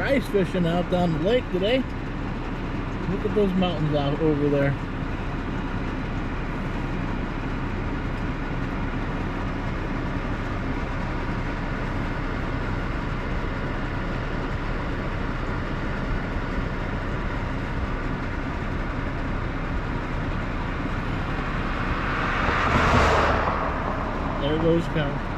ice fishing out down the lake today. Look at those mountains out over there. There goes Cal.